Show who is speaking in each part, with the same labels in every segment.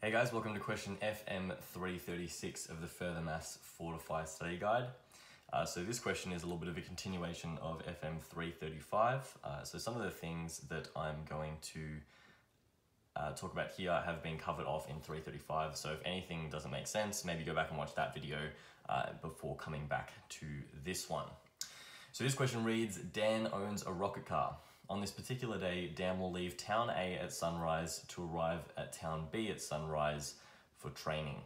Speaker 1: Hey guys, welcome to question FM336 of the Further Maths Fortify study guide. Uh, so this question is a little bit of a continuation of FM335. Uh, so some of the things that I'm going to uh, talk about here have been covered off in 335. So if anything doesn't make sense, maybe go back and watch that video uh, before coming back to this one. So this question reads, Dan owns a rocket car. On this particular day, Dan will leave town A at sunrise to arrive at town B at sunrise for training.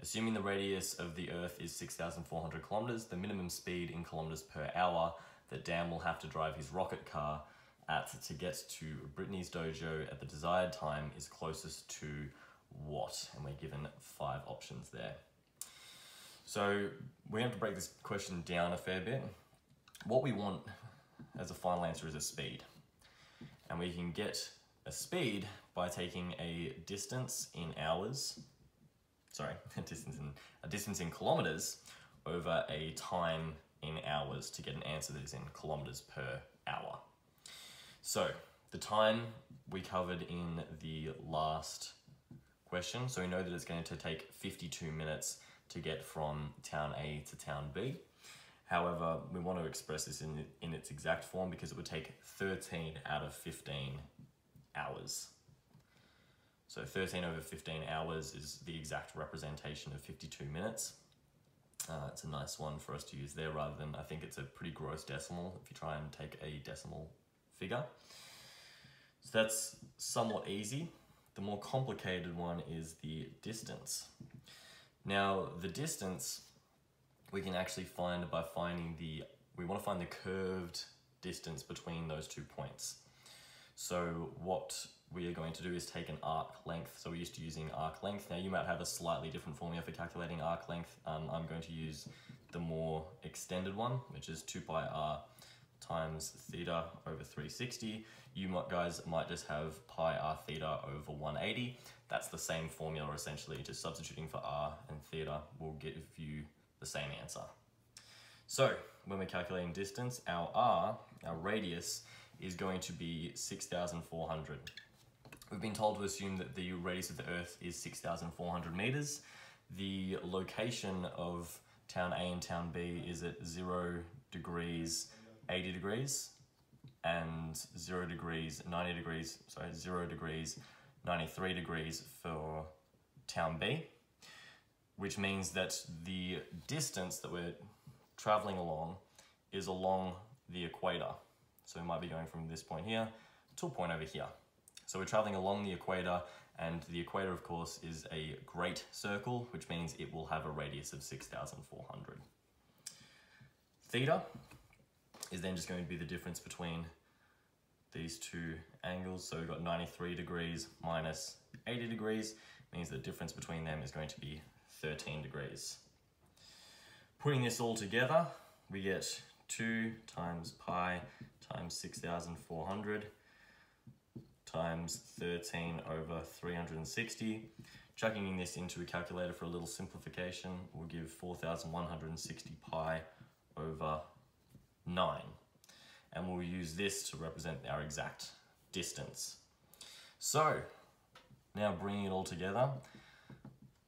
Speaker 1: Assuming the radius of the Earth is 6,400 kilometers, the minimum speed in kilometers per hour that Dan will have to drive his rocket car at to get to Brittany's dojo at the desired time is closest to what? And we're given five options there. So we have to break this question down a fair bit. What we want as a final answer is a speed. And we can get a speed by taking a distance in hours, sorry, a distance in, a distance in kilometers over a time in hours to get an answer that is in kilometers per hour. So the time we covered in the last question, so we know that it's going to take 52 minutes to get from town A to town B. However, we want to express this in, in its exact form because it would take 13 out of 15 hours. So 13 over 15 hours is the exact representation of 52 minutes. Uh, it's a nice one for us to use there rather than, I think it's a pretty gross decimal if you try and take a decimal figure. So that's somewhat easy. The more complicated one is the distance. Now, the distance we can actually find by finding the, we want to find the curved distance between those two points. So what we are going to do is take an arc length. So we're used to using arc length. Now you might have a slightly different formula for calculating arc length. Um, I'm going to use the more extended one, which is 2 pi r times theta over 360. You might, guys might just have pi r theta over 180. That's the same formula essentially, just substituting for r and theta will give you the same answer. So when we're calculating distance, our r, our radius, is going to be 6,400. We've been told to assume that the radius of the Earth is 6,400 meters. The location of town A and town B is at 0 degrees, 80 degrees, and 0 degrees, 90 degrees, sorry, 0 degrees, 93 degrees for town B which means that the distance that we're traveling along is along the equator. So we might be going from this point here to a point over here. So we're traveling along the equator and the equator of course is a great circle which means it will have a radius of 6,400. Theta is then just going to be the difference between these two angles. So we've got 93 degrees minus 80 degrees means the difference between them is going to be 13 degrees. Putting this all together, we get 2 times pi times 6,400 times 13 over 360. Chucking this into a calculator for a little simplification will give 4,160 pi over 9. And we'll use this to represent our exact distance. So, now bringing it all together,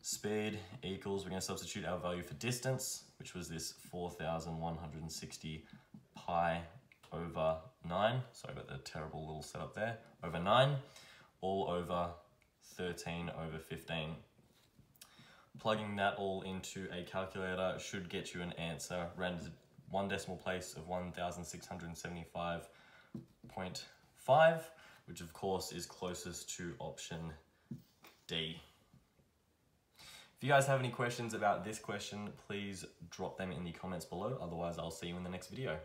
Speaker 1: Speed equals, we're going to substitute our value for distance, which was this 4,160 pi over 9. Sorry about the terrible little setup there. Over 9, all over 13 over 15. Plugging that all into a calculator should get you an answer rounded one decimal place of 1,675.5, which of course is closest to option D. If you guys have any questions about this question, please drop them in the comments below. Otherwise, I'll see you in the next video.